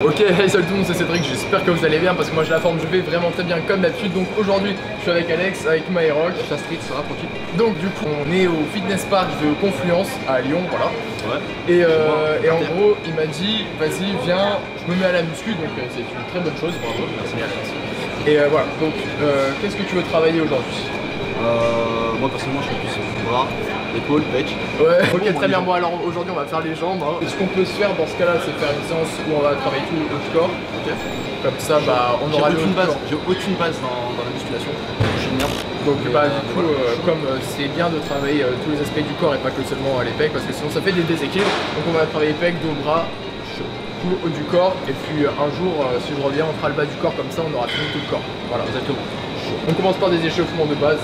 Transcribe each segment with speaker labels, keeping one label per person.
Speaker 1: Ok, hey salut tout le monde, c'est Cédric, j'espère que vous allez bien parce que moi j'ai la forme, je vais vraiment très bien comme d'habitude. Donc aujourd'hui, je suis avec Alex, avec Myrock.
Speaker 2: La street, ça va tranquille.
Speaker 1: Donc du coup, on est au fitness park de Confluence à Lyon, voilà.
Speaker 2: Ouais.
Speaker 1: Et, euh, et en gros, il m'a dit, vas-y, viens, je me mets à la muscu, donc euh, c'est une très bonne chose, bravo, merci. Et euh, voilà, donc qu'est-ce que tu veux travailler aujourd'hui?
Speaker 2: Euh, moi personnellement, je fais plus bras, épaules, pec.
Speaker 1: Ouais, ok, très bien. Bon, alors aujourd'hui, on va faire les jambes. hein. Et ce qu'on peut se faire dans ce cas-là, c'est faire une séance où on va travailler tout le haut du corps? Comme ça, bah, on aura
Speaker 2: aucune base, j'ai aucune base dans, dans la musculation.
Speaker 1: Donc bah
Speaker 2: euh,
Speaker 1: du coup euh, comme euh, c'est bien de travailler euh, tous les aspects du corps et pas que seulement les pecs parce que sinon ça fait des déséquilibres. Donc on va travailler pecs, dos, bras, tout le haut du corps et puis un jour si je reviens on fera le bas du corps comme ça on aura fini tout le corps. Voilà.
Speaker 2: Exactement.
Speaker 1: On commence par des échauffements de base.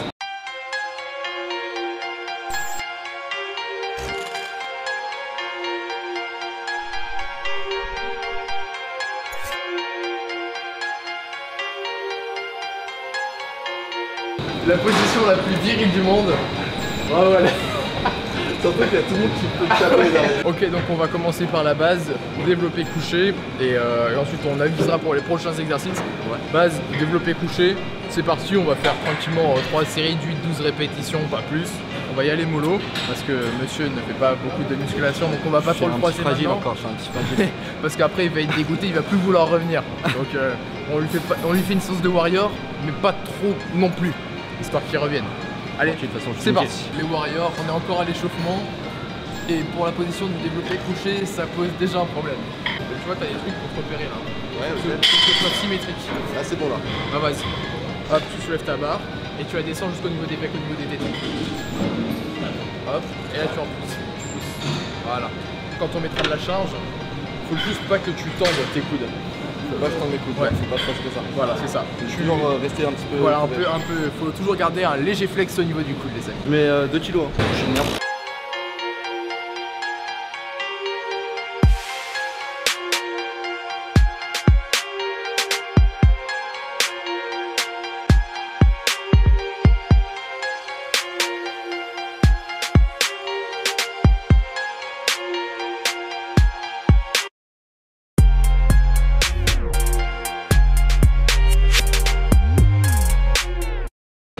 Speaker 1: La position la plus virile du monde. Bravo Alex.
Speaker 2: Surtout qu'il y a tout le monde qui peut taper derrière.
Speaker 1: Ok, donc on va commencer par la base, développer couché, et, euh, et ensuite on avisera pour les prochains exercices.
Speaker 2: Ouais.
Speaker 1: Base, développer couché, c'est parti, on va faire tranquillement 3 séries d'8, 12 répétitions, pas plus. On va y aller mollo, parce que monsieur ne fait pas beaucoup de musculation, donc on va pas
Speaker 2: Je
Speaker 1: trop le
Speaker 2: petit fragile
Speaker 1: maintenant.
Speaker 2: encore, je suis un petit fragile.
Speaker 1: parce qu'après il va être dégoûté, il va plus vouloir revenir. Donc euh, on, lui fait pas- on lui fait une sauce de warrior, mais pas trop non plus, histoire qu'il revienne. Allez,
Speaker 2: Ok, de toute façon, je suis
Speaker 1: c'est parti. Les warriors, on est encore à l'échauffement. Et pour la position du développé couché, ça pose déjà un problème. Tu vois, t'as des trucs pour te repérer là.
Speaker 2: Ouais,
Speaker 1: Que,
Speaker 2: ok.
Speaker 1: que ce soit symétrique.
Speaker 2: Là, c'est bon là.
Speaker 1: Bah vas-y. Hop, tu soulèves ta barre et tu la descends jusqu'au niveau des pecs, au niveau des tétons. Hop, et là tu. Tu pousses. Voilà. Quand on mettra de la charge, faut juste pas que tu tendes tes coudes.
Speaker 2: Faut pas que coudes.
Speaker 1: Ouais.
Speaker 2: Faut pas fasse que ça.
Speaker 1: Voilà, c'est ça.
Speaker 2: Je suis toujours euh, rester un petit peu.
Speaker 1: Voilà, un peu, un peu. Faut toujours garder un léger flex au niveau du coude, les amis.
Speaker 2: Mets 2 kilos. hein. Je suis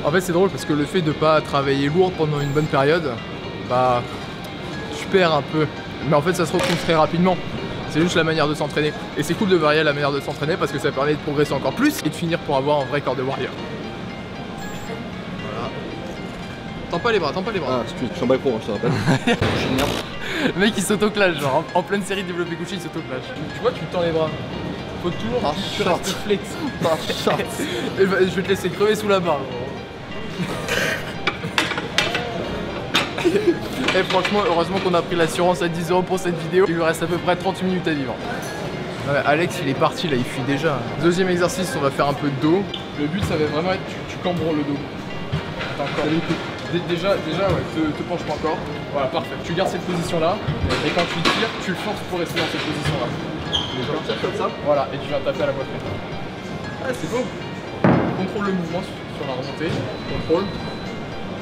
Speaker 1: En fait, c'est drôle parce que le fait de pas travailler lourd pendant une bonne période, bah, tu perds un peu. Mais en fait, ça se retrouve très rapidement. C'est juste la manière de s'entraîner. Et c'est cool de varier la manière de s'entraîner parce que ça permet de progresser encore plus et de finir pour avoir un vrai corps de warrior. Voilà. Tends pas les bras, tends pas les bras.
Speaker 2: Ah, excuse, je suis en moi, je te rappelle.
Speaker 1: Le mec il s'autoclage, genre en, en pleine série développé couché, il s'autoclage. Tu, vois, tu tends les bras. Faut toujours
Speaker 2: Ah,
Speaker 1: que tu restes flex.
Speaker 2: Ah,
Speaker 1: bah, je vais te laisser crever sous la barre. Et franchement, heureusement qu'on a pris l'assurance à 10 euros pour cette vidéo. Il lui reste à peu près 30 minutes à vivre. Ouais, Alex, il est parti là, il fuit déjà. Deuxième exercice, on va faire un peu de dos. Le but, ça va vraiment être tu, tu cambres le dos. Attends, encore. Dé- Déjà, déjà, ouais, te, te penche pas encore. Voilà, parfait. Tu gardes cette position là. Et quand tu tires, tu le forces pour rester dans cette position là.
Speaker 2: Les gens tirent comme ça.
Speaker 1: Voilà, et tu viens taper à la poitrine. Ah, c'est beau. Contrôle le mouvement sur la remontée. Contrôle.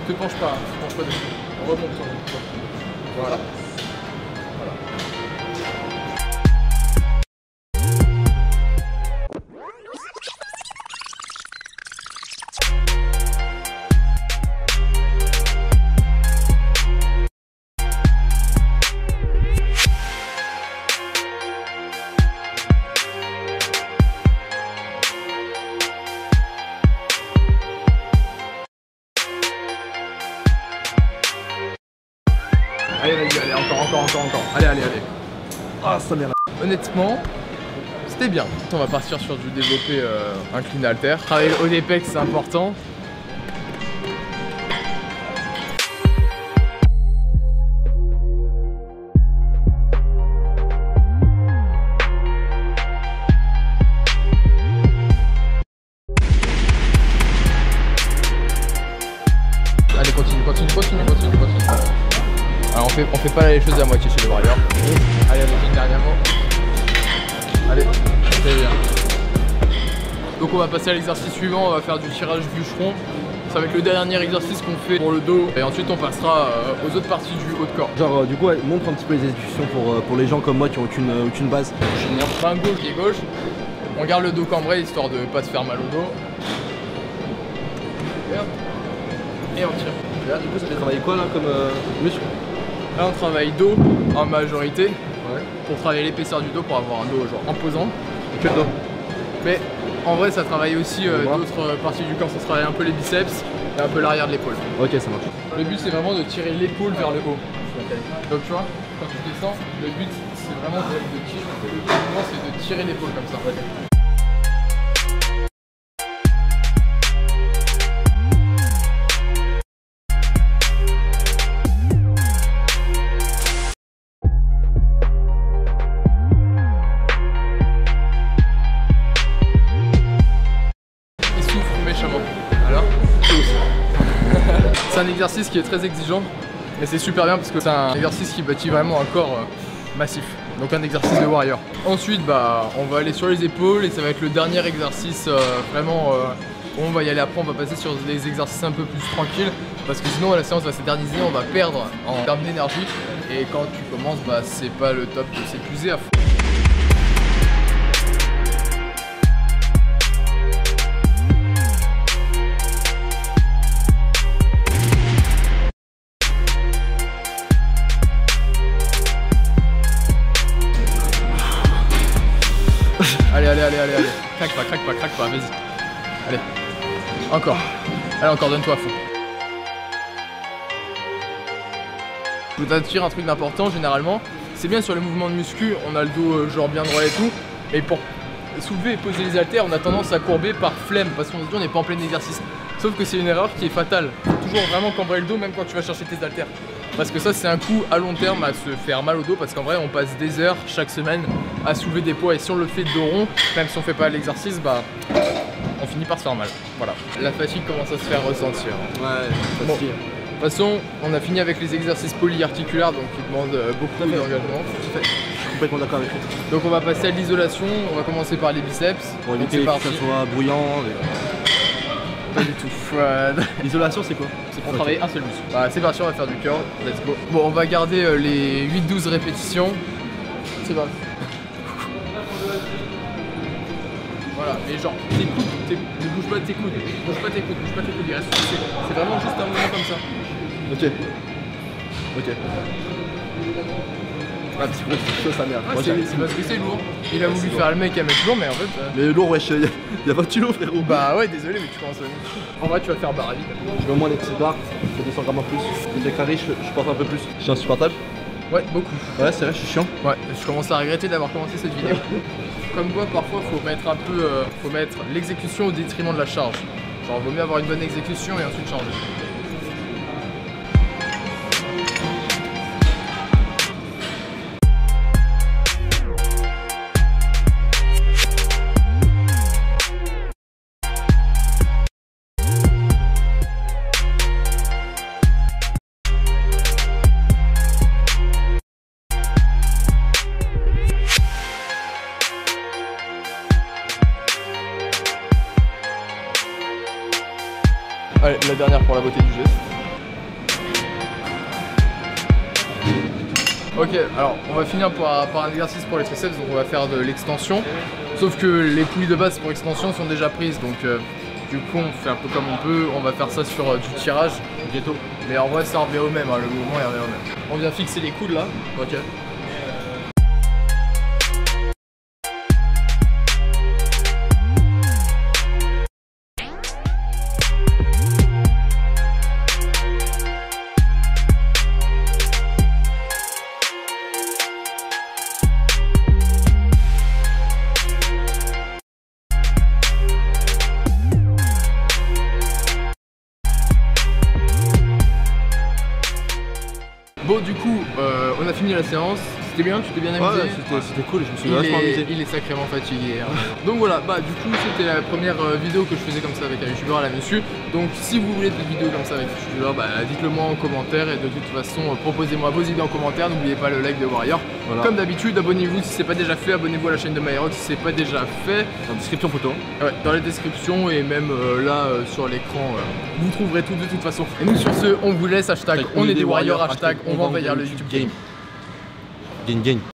Speaker 1: Te penche pas, te penche pas dessus. Remonte sur le. Voilà. Allez, allez, allez.
Speaker 2: Ah, ça merde.
Speaker 1: Honnêtement, c'était bien. On va partir sur du développé euh, incliné alter. Travailler des pecs, c'est important. Fait, on fait pas les choses à moitié chez les Warriors. Allez, avec une dernière mot. Allez, c'est bien. Donc on va passer à l'exercice suivant, on va faire du tirage bûcheron. Ça va être le dernier exercice qu'on fait pour le dos et ensuite on passera euh, aux autres parties du haut de corps.
Speaker 3: Genre, euh, du coup, ouais, montre un petit peu les exécutions pour, euh, pour les gens comme moi qui ont aucune, aucune base.
Speaker 1: Main gauche, pied gauche. On garde le dos cambré histoire de pas se faire mal au dos. Et hop. Et on tire.
Speaker 3: Et là, du coup, ça fait travailler quoi là comme muscle?
Speaker 1: Là on travaille dos en majorité
Speaker 3: Ouais.
Speaker 1: pour travailler l'épaisseur du dos pour avoir un dos genre imposant.
Speaker 3: Que le dos.
Speaker 1: Mais en vrai ça travaille aussi euh, d'autres euh, parties du corps, ça travaille un peu les biceps et un peu l'arrière de l'épaule.
Speaker 3: Ok, ça marche.
Speaker 1: Le but c'est vraiment de tirer l'épaule vers le haut. Donc tu vois, quand tu descends, le but c'est vraiment de, de tirer. Le mouvement c'est de tirer l'épaule comme ça. Alors C'est un exercice qui est très exigeant, mais c'est super bien parce que c'est un exercice qui bâtit vraiment un corps euh, massif. Donc un exercice de warrior. Ensuite, bah, on va aller sur les épaules et ça va être le dernier exercice euh, vraiment. euh, on va y aller après, on va passer sur des exercices un peu plus tranquilles parce que sinon la séance va s'éterniser, on va perdre en termes d'énergie et quand tu commences, bah, c'est pas le top de s'épuiser à fond. Allez, allez, allez, allez, allez. Craque pas, craque pas, craque pas, vas-y. Allez. Encore. Allez, encore, donne-toi à fond. Je dire un truc d'important, généralement. C'est bien sur les mouvements de muscu, on a le dos euh, genre bien droit et tout. Mais pour soulever et poser les haltères, on a tendance à courber par flemme parce qu'on se n'est pas en plein exercice. Sauf que c'est une erreur qui est fatale. Faut toujours vraiment cambrer le dos même quand tu vas chercher tes haltères. Parce que ça c'est un coup à long terme à se faire mal au dos parce qu'en vrai on passe des heures chaque semaine à soulever des poids et si on le fait de dos rond, même si on fait pas l'exercice, bah on finit par se faire mal. Voilà. La fatigue commence à se faire ressentir.
Speaker 3: Ouais,
Speaker 1: Bon. De toute façon, on a fini avec les exercices polyarticulaires donc qui demandent euh, beaucoup d'engagement.
Speaker 3: Je suis complètement d'accord avec toi.
Speaker 1: Donc on va passer à l'isolation, on va commencer par les biceps.
Speaker 3: Pour éviter que ça soit bruyant. et-
Speaker 1: Pas du tout.
Speaker 3: L'isolation, c'est quoi?
Speaker 1: C'est pour travailler un seul muscle. Bah, c'est parti, on va faire du curl. Let's go. Bon, on va garder euh, les 8-12 répétitions. C'est parti. Voilà, mais genre, tes coudes, tes- ne bouge pas tes coudes, bouge pas tes coudes, bouge pas tes coudes, il reste. C'est vraiment juste un mouvement comme ça.
Speaker 3: Ok. Ok. Ah, petit peu chose, sa mère.
Speaker 1: Ah,
Speaker 3: Moi,
Speaker 1: c'est c'est parce que c'est lourd. Il a voulu faire le mec à mettre lourd, mais en fait. euh,
Speaker 3: Mais lourd, wesh, y'a y a pas de kilo, frérot.
Speaker 1: Bah ouais, désolé, mais tu commences à. En vrai, tu vas faire barre vite.
Speaker 3: Je mets au moins les petites barres, je fais 200 grammes en plus. Les déclarés, je, je porte un peu plus. Je suis insupportable.
Speaker 1: Ouais, beaucoup.
Speaker 3: Ouais, c'est vrai, je suis chiant.
Speaker 1: Ouais, je commence à regretter d'avoir commencé cette vidéo. Comme quoi, parfois, faut mettre un peu, euh, faut mettre l'exécution au détriment de la charge. Genre, vaut mieux avoir une bonne exécution et ensuite changer. Allez, la dernière pour la beauté du geste. Ok, alors on va finir par, par un exercice pour les triceps, donc on va faire de l'extension. Sauf que les poulies de base pour extension sont déjà prises, donc euh, du coup on fait un peu comme on peut, on va faire ça sur euh, du tirage, ghetto. Mais en vrai ça revient au même, hein, le mouvement il revient au même. On vient fixer les coudes là. Ok. Bon du coup, euh, on a fini la séance. C'était bien, tu t'es bien amusé
Speaker 3: Ouais, c'était c'était cool, je me suis
Speaker 1: il
Speaker 3: vachement
Speaker 1: est,
Speaker 3: amusé.
Speaker 1: il est sacrément fatigué. hein. Donc voilà, bah du coup c'était la première euh, vidéo que je faisais comme ça avec un youtubeur à la dessus. Donc si vous voulez des vidéos comme ça avec un youtubeur, bah dites-le moi en commentaire et de toute façon euh, proposez-moi vos idées en commentaire. N'oubliez pas le like de Warrior.
Speaker 3: Voilà.
Speaker 1: Comme d'habitude, abonnez-vous si c'est pas déjà fait, abonnez-vous à la chaîne de MyRock si c'est pas déjà fait.
Speaker 3: En description photo.
Speaker 1: Ouais, dans la description et même euh, là euh, sur l'écran, euh, vous trouverez tout de toute façon. Et nous sur ce, on vous laisse hashtag
Speaker 3: Hashtag
Speaker 1: on est des warriors, hashtag on va envahir le YouTube game.
Speaker 3: Gain, gain.